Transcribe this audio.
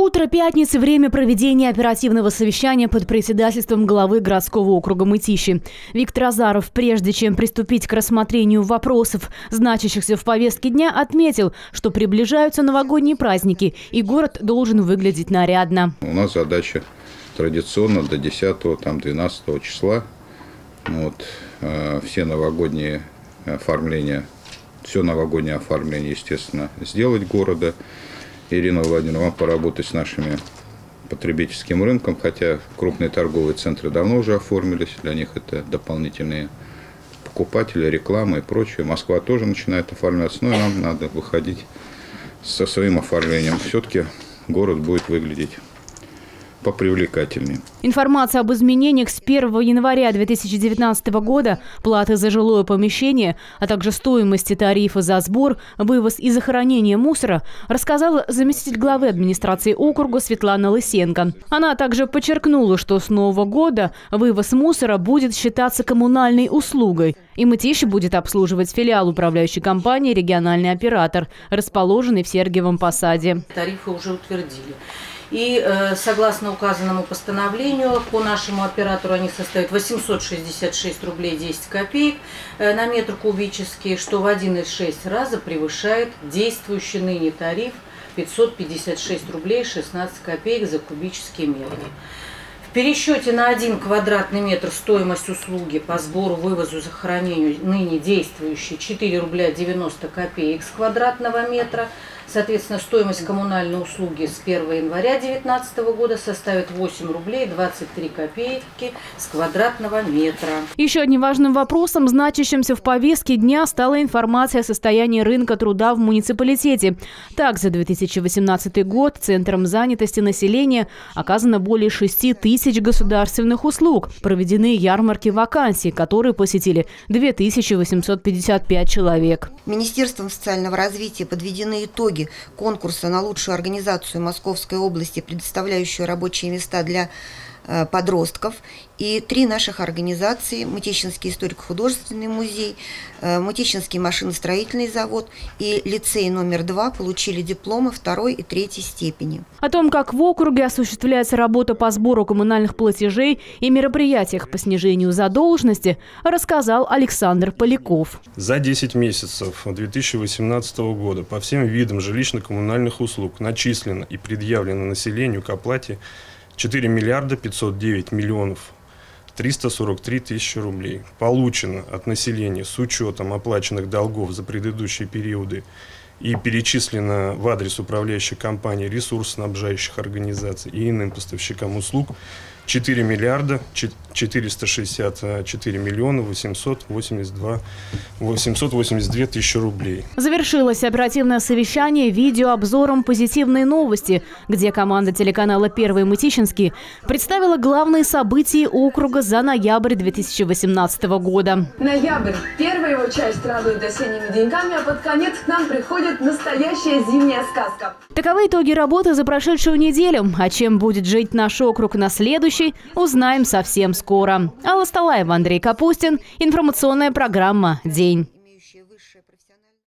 Утро пятницы – время проведения оперативного совещания под председательством главы городского округа Мытищи. Виктор Азаров, прежде чем приступить к рассмотрению вопросов, значащихся в повестке дня, отметил, что приближаются новогодние праздники, и город должен выглядеть нарядно. У нас задача традиционно до 10 там, 12 числа вот, э, все новогодние оформления, все новогоднее оформление, естественно, сделать города – Ирина Владимировна, поработать с нашими потребительским рынком, хотя крупные торговые центры давно уже оформились, для них это дополнительные покупатели, реклама и прочее. Москва тоже начинает оформляться, но нам надо выходить со своим оформлением. Все-таки город будет выглядеть попривлекательнее. Информация об изменениях с 1 января 2019 года, платы за жилое помещение, а также стоимости тарифа за сбор, вывоз и захоронение мусора рассказала заместитель главы администрации округа Светлана Лысенко. Она также подчеркнула, что с нового года вывоз мусора будет считаться коммунальной услугой, и Мытищи будет обслуживать филиал управляющей компании «Региональный оператор», расположенный в Сергиевом Посаде. Тарифы уже утвердили. И э, согласно указанному постановлению, по нашему оператору они составят 866 рублей 10 копеек э, на метр кубический, что в 1,6 раза превышает действующий ныне тариф 556 рублей 16 копеек за кубический метр. В пересчете на 1 квадратный метр стоимость услуги по сбору, вывозу, захоронению ныне действующей 4 рубля 90 копеек с квадратного метра – Соответственно, стоимость коммунальной услуги с 1 января 2019 года составит 8 рублей 23 копейки с квадратного метра. Еще одним важным вопросом, значащимся в повестке дня, стала информация о состоянии рынка труда в муниципалитете. Так, за 2018 год Центром занятости населения оказано более 6 тысяч государственных услуг. Проведены ярмарки вакансий, которые посетили 2855 человек. Министерством социального развития подведены итоги итоги конкурса на лучшую организацию Московской области, предоставляющую рабочие места для подростков. И три наших организации, Мытищинский историко-художественный музей, э, Мытищинский машиностроительный завод и лицей номер два получили дипломы второй и третьей степени. О том, как в округе осуществляется работа по сбору коммунальных платежей и мероприятиях по снижению задолженности, рассказал Александр Поляков. За 10 месяцев 2018 года по всем видам жилищно-коммунальных услуг начислено и предъявлено населению к оплате 4 миллиарда 509 миллионов 343 тысячи рублей получено от населения с учетом оплаченных долгов за предыдущие периоды и перечислено в адрес управляющей компании ресурсоснабжающих организаций и иным поставщикам услуг 4 миллиарда 464 миллиона 882, 882 тысячи рублей. Завершилось оперативное совещание видеообзором «Позитивные новости», где команда телеканала «Первый Мытищинский» представила главные события округа за ноябрь 2018 года. Ноябрь. Первая его часть радует осенними деньками, а под конец к нам приходит настоящая зимняя сказка. Таковы итоги работы за прошедшую неделю. А чем будет жить наш округ на следующий, узнаем совсем скоро. Алла Сталаева, Андрей Капустин. Информационная программа «День».